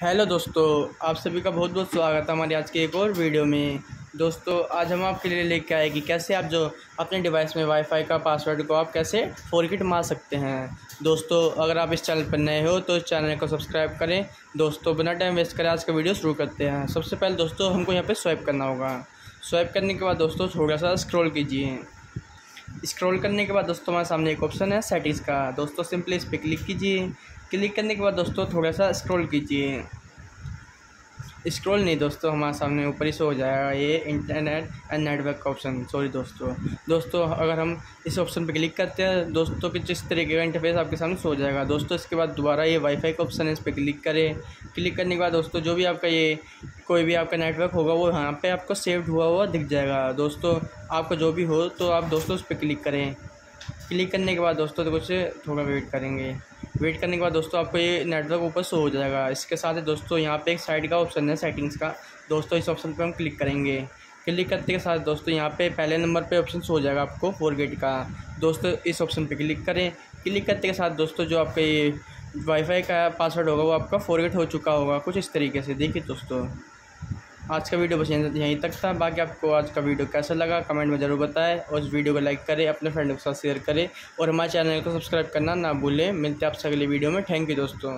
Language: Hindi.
हेलो दोस्तों, आप सभी का बहुत बहुत स्वागत है हमारी आज की एक और वीडियो में। दोस्तों, आज हम आपके लिए लेके आए कि कैसे आप जो अपने डिवाइस में वाईफाई का पासवर्ड को आप कैसे फॉरगेट मार सकते हैं। दोस्तों, अगर आप इस चैनल पर नए हो तो इस चैनल को सब्सक्राइब करें। दोस्तों, बिना टाइम वेस्ट करें आज का वीडियो शुरू करते हैं। सबसे पहले दोस्तों, हमको यहाँ पर स्वाइप करना होगा। स्वाइप करने के बाद दोस्तों, थोड़ा सा स्क्रोल कीजिए। स्क्रॉल करने के बाद दोस्तों हमारे सामने एक ऑप्शन है सेटिंग्स का। दोस्तों सिंपली इस पर क्लिक कीजिए। क्लिक करने के बाद दोस्तों थोड़ा सा स्क्रॉल कीजिए। स्क्रॉल नहीं दोस्तों, हमारे सामने ऊपर ही से हो जाएगा ये इंटरनेट एंड नेटवर्क का ऑप्शन सॉरी दोस्तों। दोस्तों, अगर हम इस ऑप्शन पर क्लिक करते हैं, दोस्तों कि जिस तरीके का इंटरफेस आपके सामने सो जाएगा। दोस्तों, इसके बाद दोबारा ये वाईफाई का ऑप्शन है, इस पर क्लिक करें। क्लिक करने के बाद दोस्तों, जो भी आपका ये कोई भी आपका नेटवर्क होगा, वो यहाँ पे आपको सेव्ड हुआ हुआ दिख जाएगा। दोस्तों, आपका जो भी हो तो आप दोस्तों उस पर क्लिक करें। क्लिक करने के बाद दोस्तों तो कुछ थोड़ा वेट करेंगे। वेट करने के बाद दोस्तों आपको ये नेटवर्क ऊपर शो हो जाएगा। इसके साथ ही दोस्तों यहाँ पे एक साइड का ऑप्शन है सेटिंग्स का। दोस्तों इस ऑप्शन पे हम क्लिक करेंगे। क्लिक करते के साथ दोस्तों यहाँ पे पहले नंबर पे ऑप्शन हो जाएगा आपको फोर गेट का। दोस्तों इस ऑप्शन पे क्लिक करें। क्लिक करते के साथ दोस्तों जो आपका ये वाईफाई का पासवर्ड होगा वो आपका फॉरगेट हो चुका होगा। कुछ इस तरीके से। देखिए दोस्तों। आज का वीडियो बस यहीं तक था। बाकी आपको आज का वीडियो कैसा लगा, कमेंट में ज़रूर बताएँ और इस वीडियो को लाइक करें, अपने फ्रेंड के साथ शेयर करें और हमारे चैनल को सब्सक्राइब करना ना भूलें। मिलते हैं आपसे अगले वीडियो में। थैंक यू दोस्तों।